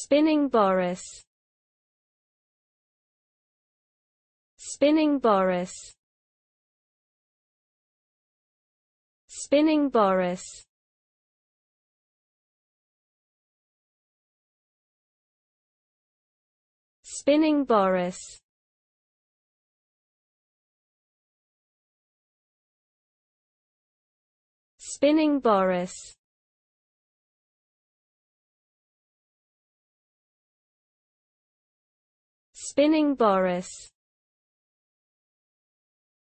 Spinning Boris. Spinning Boris. Spinning Boris. Spinning Boris. Spinning Boris Spinning Boris